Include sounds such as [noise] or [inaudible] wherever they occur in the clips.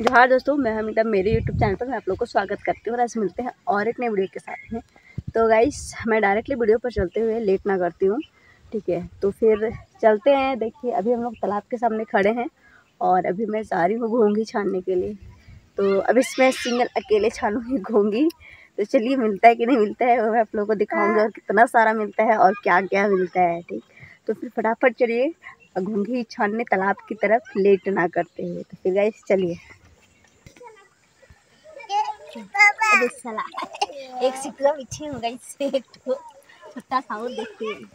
जोहार दोस्तों मैं हमिता मेरे यूट्यूब चैनल पर मैं आप लोग को स्वागत करती हूँ और आज मिलते हैं और एक नए वीडियो के साथ में। तो गाइस मैं डायरेक्टली वीडियो पर चलते हुए लेट ना करती हूँ ठीक है? तो फिर चलते हैं। देखिए अभी हम लोग तालाब के सामने खड़े हैं और अभी मैं जा रही हूँ घोंगी छानने के लिए। तो अब इसमें सिंगल अकेले छानूँगी घोंगी तो चलिए मिलता है कि नहीं मिलता है वो मैं आप लोगों को दिखाऊँगी और कितना सारा मिलता है और क्या क्या मिलता है ठीक? तो फिर फटाफट चलिए घूँगी छानने तालाब की तरफ़ लेट ना करते हुए। तो फिर गाइस चलिए। अबे साला एक सिक्का पीछे हो गई से एक तो छोटा सा और देखते हैं।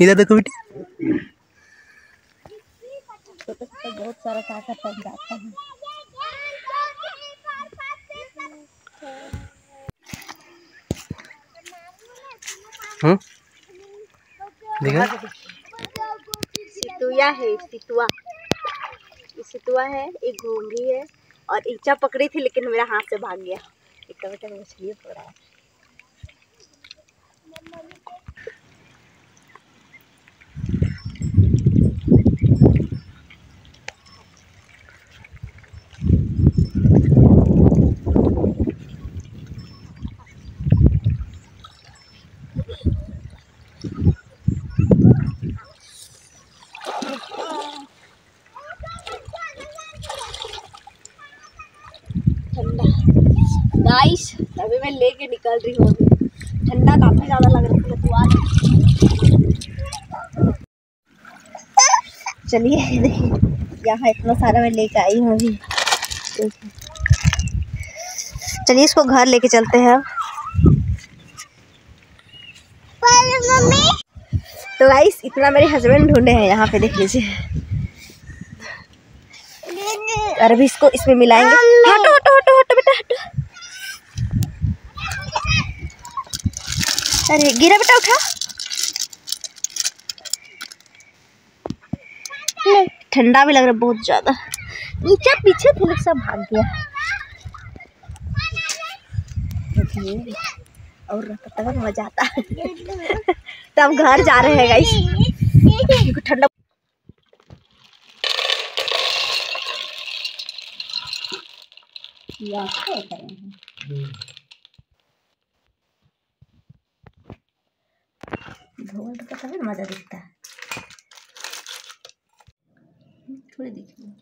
इधर देखो बेटी। छोटा बहुत सारा काका बन जाता है। हम्म? देखा? है सितुआ। सितुआ है, एक घोंगी है और ईचा पकड़ी थी, लेकिन मेरा हाथ से भाग गया। एक बेटा मछली पकड़ा है ठंडा गाइस अभी मैं लेके निकल रही हूँ अभी। ठंडा काफ़ी ज़्यादा लग रहा है तो चलिए यहाँ इतना सारा मैं लेके आई हूँ अभी। चलिए, इसको घर लेके चलते हैं तो गाइस इतना मेरे हस्बैंड ढूंढे हैं, यहाँ पे देख लीजिए। और अभी इसको इसमें मिलाएँगे हटो हटो हटो हटो बेटा हटो अरे गिरा बेटा उठा। ठंडा भी लग रहा है बहुत ज़्यादा। नीचे पीछे थे लोग सब भाग गया। और तब मज़ा आता [laughs] तो हम घर जा रहे हैं गाइस ठंडा या क्या करें धोल तो तभी ना मज़ा दिखता है थोड़ी दिखी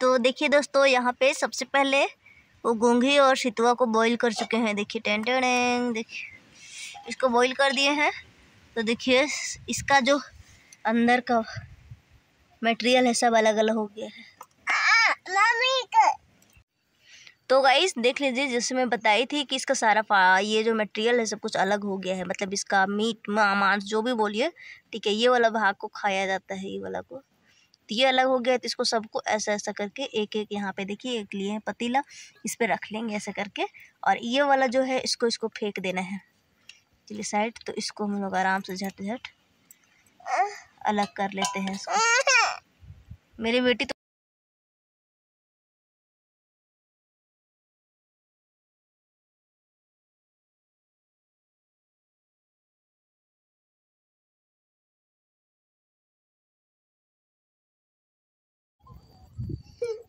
तो देखिए दोस्तों, यहाँ पे सबसे पहले वो गोंघी और सितुआ को बॉईल कर चुके हैं। देखिए टेन देखिए, इसको बॉईल कर दिए हैं। तो देखिए इसका जो अंदर का मटेरियल है, सब अलग अलग हो गया है। तो गाइस देख लीजिए, जैसे मैं बताई थी कि इसका सारा ये जो मटेरियल है, सब कुछ अलग हो गया है। मतलब इसका मीट मांस, जो भी बोलिए, ठीक है, ये वाला भाग को खाया जाता है, ये वाला को। तो ये अलग हो गया तो इसको सबको ऐसा ऐसा करके एक एक यहाँ पे देखिए, एक लिए पतीला, इस पर रख लेंगे ऐसा करके, और ये वाला जो है, इसको इसको फेंक देना है। चलिए साइड तो इसको हम लोग आराम से झट झट अलग कर लेते हैं इसको। मेरी बेटी तो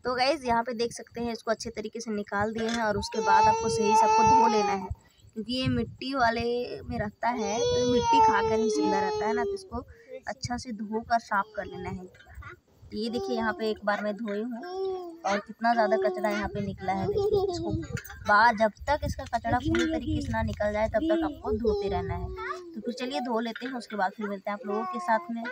तो गाइज़ यहाँ पे देख सकते हैं, इसको अच्छे तरीके से निकाल दिए हैं और उसके बाद आपको सही से आपको धो लेना है। क्योंकि ये मिट्टी वाले में रहता है तो मिट्टी खा कर ही ज़िंदा रहता है ना तो इसको अच्छा से धो कर साफ़ कर लेना है। तो ये देखिए, यहाँ पे एक बार मैं धोई हूँ और कितना ज़्यादा कचरा यहाँ पे निकला है। इसको बाद जब तक इसका कचरा पूरी तरीके से ना निकल जाए, तब तक आपको धोते रहना है। तो फिर चलिए धो लेते हैं, उसके बाद फिर मिलते हैं आप लोगों के साथ में।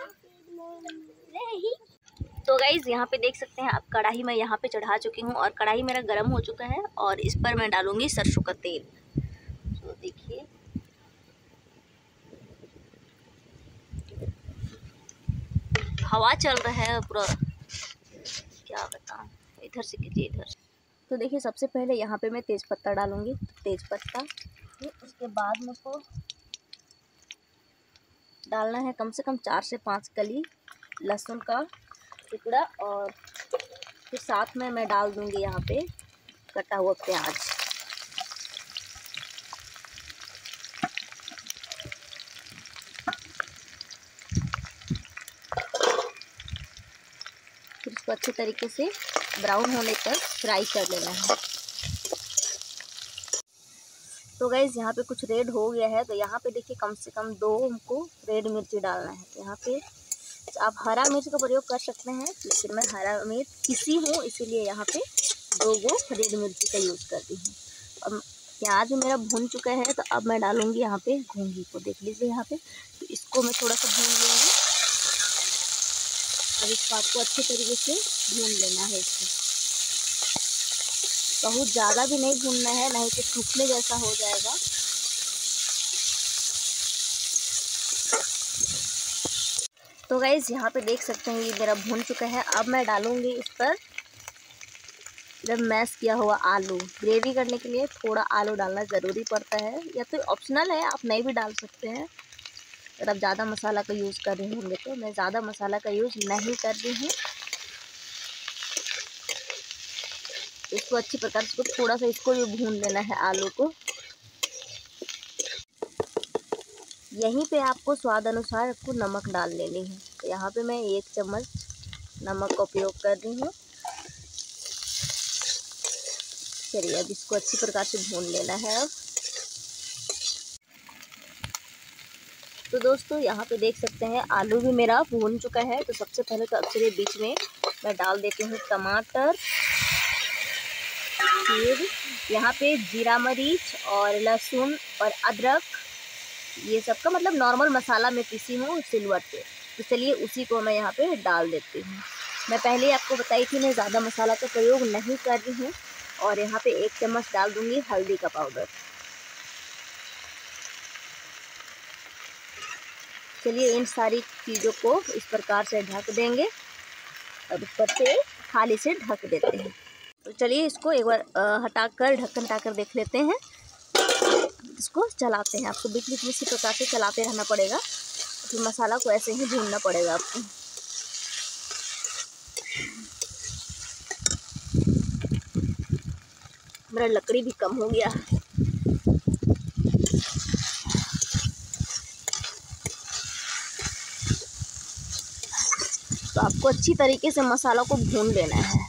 तो गाइज़ यहाँ पे देख सकते हैं आप कढ़ाई मैं यहाँ पे चढ़ा चुकी हूँ और कढ़ाई मेरा गर्म हो चुका है और इस पर मैं डालूँगी सरसों का तेल। तो देखिए। हवा चल रहा है पूरा। क्या बताऊँ? इधर से कीजिए, इधर से। तो देखिए, सबसे पहले यहाँ पे मैं तेज़ पत्ता डालूँगी। तेज़ पत्ता। फिर उसके बाद में उसको डालना है कम से कम चार से पाँच कली लहसुन का टुकड़ा और फिर साथ में मैं डाल दूँगी यहाँ पे कटा हुआ प्याज। फिर इसको अच्छे तरीके से ब्राउन होने तक फ्राई कर लेना है। तो गैस यहाँ पे कुछ रेड हो गया है तो यहाँ पे देखिए कम से कम दो हमको रेड मिर्ची डालना है। तो यहाँ पे आप हरा मिर्च का प्रयोग कर सकते हैं। लेकिन मैं हरा मिर्च किसी हूँ, इसीलिए यहाँ पे दो गो रेड मिर्ची का यूज़ करती हूँ। अब प्याज मेरा भून चुका है तो अब मैं डालूँगी यहाँ पे घूँगी को। देख लीजिए यहाँ पे। तो इसको मैं थोड़ा सा भून लूँगी। अब इसको आपको अच्छे तरीके से भून लेना है इसको। बहुत ज़्यादा भी नहीं भूनना है, नहीं तो सूखने जैसा हो जाएगा। तो गाइज़ यहाँ पे देख सकते हैं, ये मेरा भून चुका है। अब मैं डालूँगी इस पर जब मैश किया हुआ आलू। ग्रेवी करने के लिए थोड़ा आलू डालना ज़रूरी पड़ता है। या तो ऑप्शनल है, आप नहीं भी डाल सकते हैं। अगर आप ज़्यादा मसाला का यूज़ कर रहे होंगे तो। मैं ज़्यादा मसाला का यूज़ नहीं कर रही हूँ। इसको अच्छी प्रकार से थोड़ा सा इसको भी भून लेना है आलू को। यहीं पे आपको स्वाद अनुसार आपको नमक डाल लेनी है। तो यहाँ पे मैं एक चम्मच नमक का उपयोग कर रही हूँ। चलिए, अब इसको अच्छी प्रकार से भून लेना है अब। तो दोस्तों, यहाँ पे देख सकते हैं, आलू भी मेरा भून चुका है। तो सबसे पहले तो चलिए बीच में मैं डाल देती हूँ टमाटर फिर यहाँ पे जीरा मरीच और लहसुन और अदरक। ये सब का मतलब नॉर्मल मसाला मैं पीसी हूँ सिलवट पे। तो चलिए उसी को मैं यहाँ पे डाल देती हूँ। मैं पहले आपको बताई थी मैं ज़्यादा मसाला का प्रयोग नहीं कर रही हूँ और यहाँ पे एक चम्मच डाल दूँगी हल्दी का पाउडर। चलिए इन सारी चीज़ों को इस प्रकार से ढक देंगे। और ऊपर से थाली से ढक देते हैं। तो चलिए इसको एक बार हटाकर, ढक्कन हटाकर देख लेते हैं। इसको चलाते हैं आपको। बीच बीच में इसी प्रकार से चलाते रहना पड़ेगा। फिर मसाला को ऐसे ही भूनना पड़ेगा आपको। मेरा लकड़ी भी कम हो गया। तो आपको अच्छी तरीके से मसाला को भून लेना है।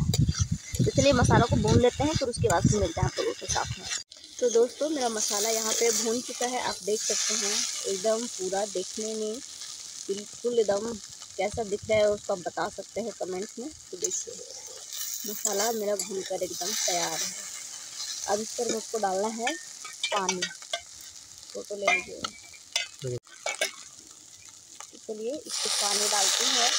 इसलिए मसाला को भून लेते हैं, फिर उसके बाद से मिलते हैं आप लोगों के साथ में। तो दोस्तों, मेरा मसाला यहाँ पे भून चुका है। आप देख सकते हैं, एकदम पूरा देखने में बिल्कुल एकदम कैसा दिख रहा है, उसको आप बता सकते हैं कमेंट्स में। तो देखिए, मसाला मेरा भून कर एकदम तैयार है। अब इस पर मुझको डालना है पानी। फ़ोटो ले लीजिए। चलिए, इसको पानी डालते हैं।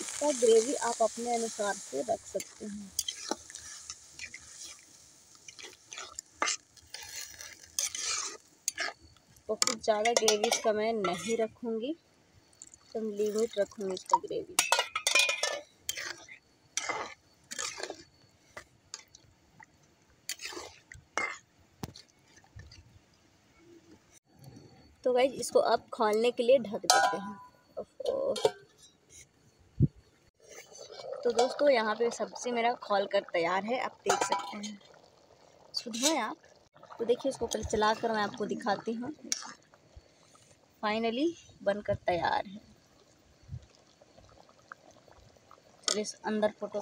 इसका ग्रेवी आप अपने अनुसार से रख सकते हैं बहुत ज़्यादा ग्रेवी इसका मैं नहीं रखूँगी। एकदम लिमिट रखूँगी इसका ग्रेवी तो गाइज़ इसको अब खोलने के लिए ढक देते हैं। तो दोस्तों, यहाँ पे सब्ज़ी मेरा खोल कर तैयार है, आप देख सकते हैं। सुनो आप तो देखिए, इसको पहले चला कर मैं आपको दिखाती हूँ। फाइनली बनकर तैयार है। अंदर फ़ोटो